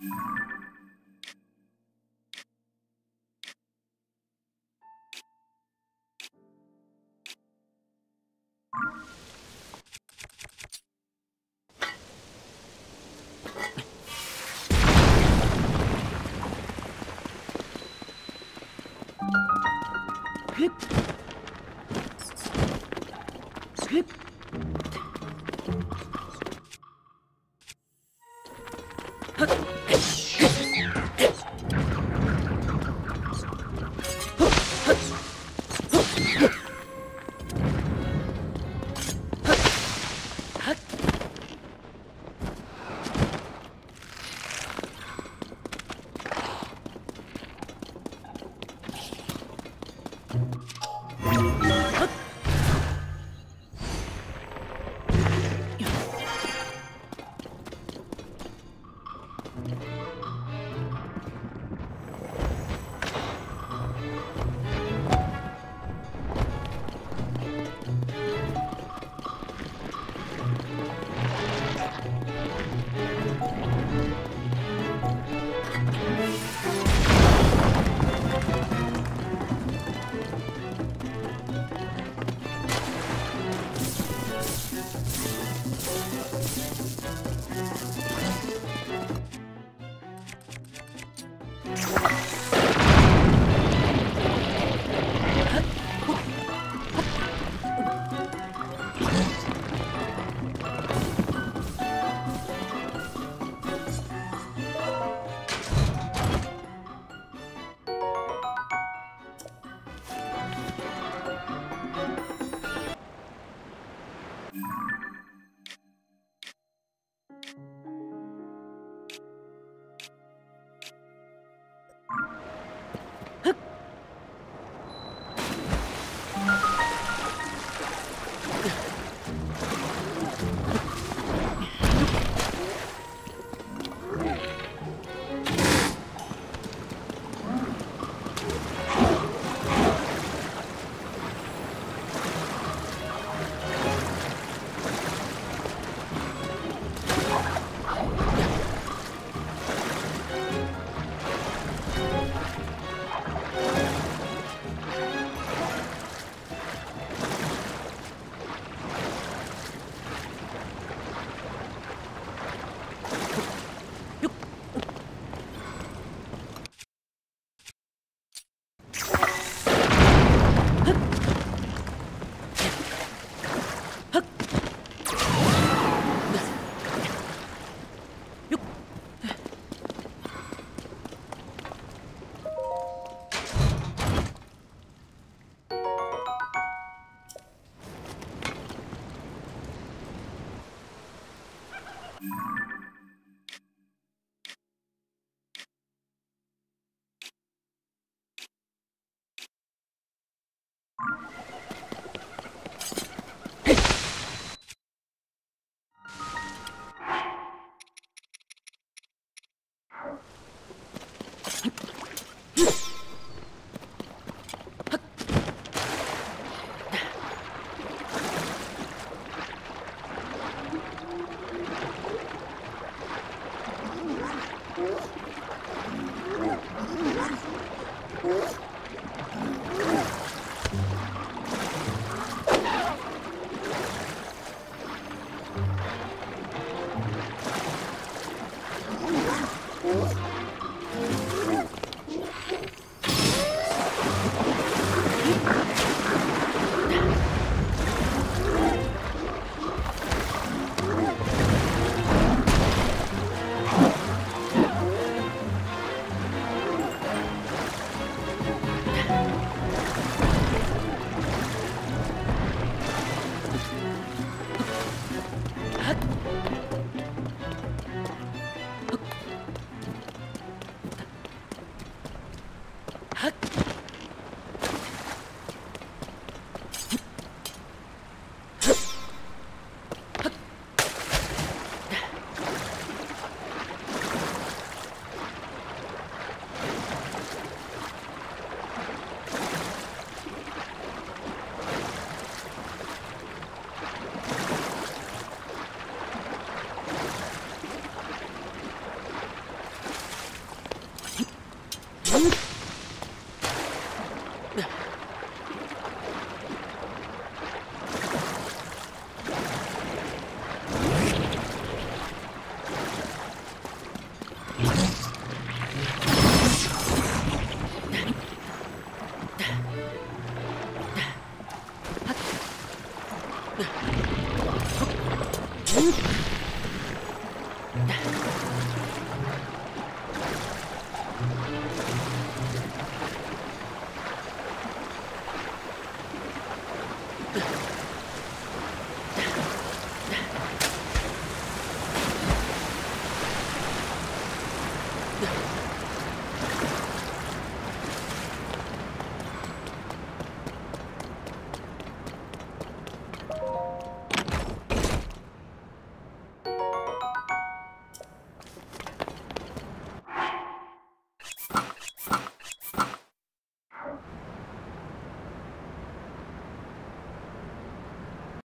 Hip. Hip. Mm-hmm.